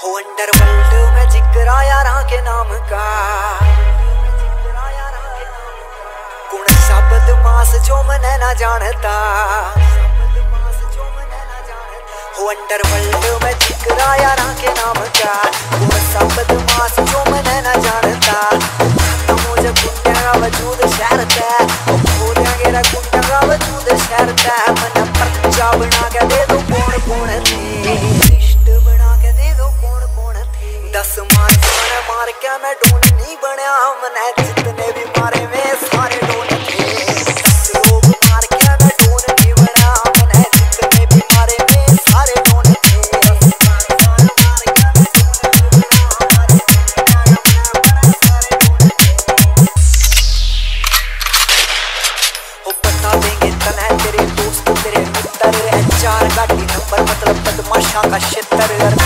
हो अंडरवर्ल्ड में ज़िक्र यारा के नाम का। गुण शब्द मास जो मने ना जानता। हो अंडरवर्ल्ड में ज़िक्र यारा के नाम का। मास जो मने ना जानता। का वजूद है कुंडा का वजूद मन पर्चा बना के दे मार मैं ढूंढ नहीं बनया? में जितने भी मारे में सारे तने तेरे दोस्त, तेरे मित्र चार गाड़ी नंबर मतलब बदमाशा का क्षेत्र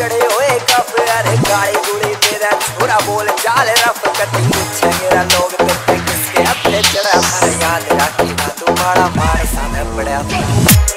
चढ़े हुए कप, अरे गाड़ी गुड़ी तेरा छोरा बोल चाल रफ कटी। छगेरा लोग तेरे किसके अपने चढ़ा? हर याद रखी ना, तू माड़ा मार सामने पड़ा